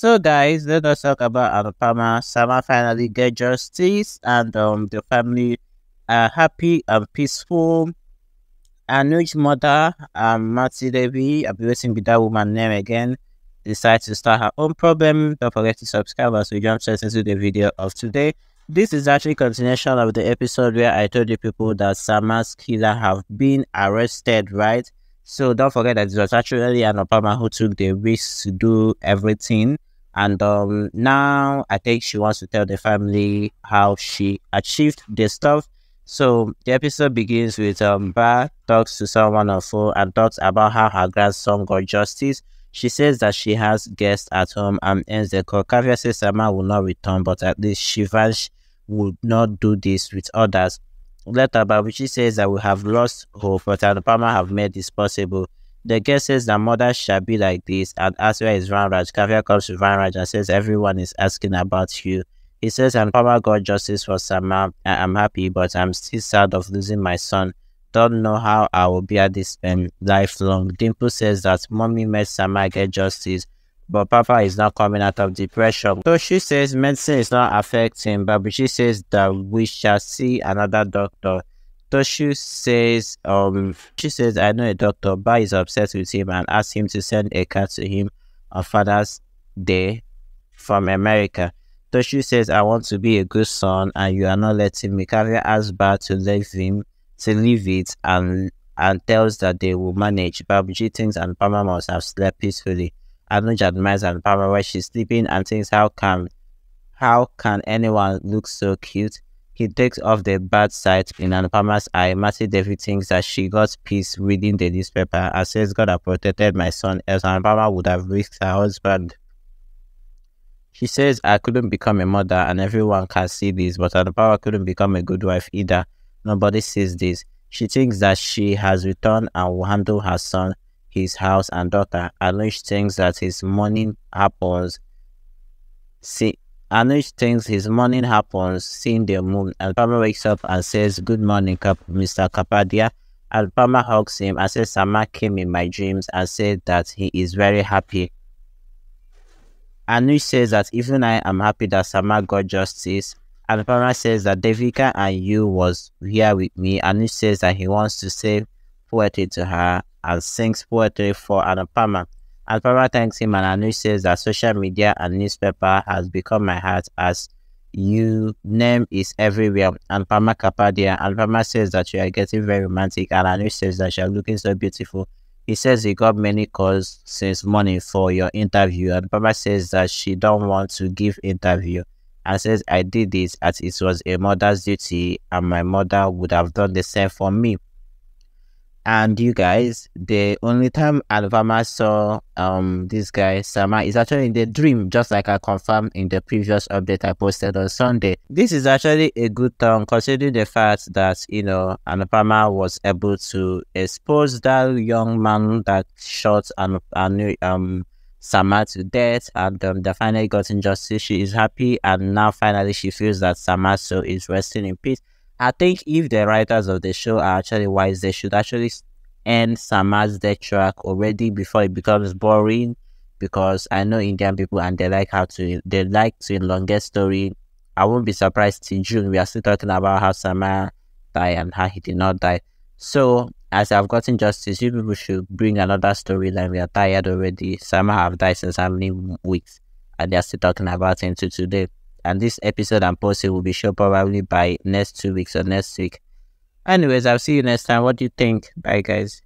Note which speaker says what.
Speaker 1: So guys, let us talk about Anupama. Samar finally get justice and um the family are happy and peaceful. Anu's mother, um Malti Devi, waiting with that woman name again, decides to start her own problem. Don't forget to subscribe as we jump straight into the video of today. This is actually continuation of the episode where I told you people that Samar's killer have been arrested, right? So don't forget that it was actually an Anupama who took the risk to do everything. And um, now I think she wants to tell the family how she achieved this stuff. So the episode begins with um Ba talks to someone on phone and talks about how her grandson got justice. She says that she has guests at home and ends the call. Kavya says Samar will not return, but at least Shivansh would not do this with others. Later, Babuji says that we have lost hope, but Anupama have made this possible. The guest says that mother shall be like this and as where is Vanraj. Kavya comes to Vanraj and says everyone is asking about you. He says "And Papa got justice for Samar. I am happy, but I'm still sad of losing my son. Don't know how I will be at this um, lifelong. Dimple says that mommy made Samar get justice, but Papa is not coming out of depression. So she says medicine is not affecting, but she says that we shall see another doctor. Toshu says, um, she says, I know a doctor, Ba is obsessed with him and asks him to send a card to him on Father's Day from America. Toshu says, I want to be a good son and you are not letting me. Kavya asks Ba to leave him, to leave it and and tells that they will manage. Babuji thinks Anupama must have slept peacefully. Anuj admires Anupama while she's sleeping and thinks, how can, how can anyone look so cute? He takes off the bad sight in Anupama's eye. Malti Devi thinks that she got peace reading the newspaper and says God have protected my son, else Anupama would have risked her husband. She says I couldn't become a mother and everyone can see this, but Anupama couldn't become a good wife either. Nobody sees this. She thinks that she has returned and will handle her son, his house, and daughter. Anuj thinks that his morning happens. See, Anuj thinks his morning happens seeing the moon. Anupama wakes up and says, Good morning, Kap- Mr. Kapadia. Palmer hugs him and says, Samar came in my dreams and said that he is very happy. Anuj says that even I am happy that Samar got justice. Palmer says that Devika and you was here with me. Anuj says that he wants to say poetry to her and sings poetry for Anupama. Anupama thanks him and Anuj says that social media and newspaper has become my heart as you name is everywhere. Anupama Kapadia. Anupama says that you are getting very romantic and Anuj says that you are looking so beautiful. He says he got many calls since morning for your interview Anupama says that she don't want to give interview and says I did this as it was a mother's duty and my mother would have done the same for me. And you guys, the only time Anupama saw um this guy Samar is actually in the dream, just like I confirmed in the previous update I posted on Sunday. This is actually a good turn considering the fact that you know Anupama was able to expose that young man that shot and um Samar to death and um, they finally got injustice. She is happy and now finally she feels that Samaso is resting in peace. I think if the writers of the show are actually wise, they should actually end Samar's death track already before it becomes boring. Because I know Indian people and they like how to they like to elongate story. I won't be surprised till June we are still talking about how Samar died and how he did not die. So as I've gotten justice, you people should bring another storyline. We are tired already. Samar have died since how many weeks, and they're still talking about him to today and this episode I'm posting will be shown probably by next two weeks or next week. Anyways, I'll see you next time. What do you think? Bye, guys.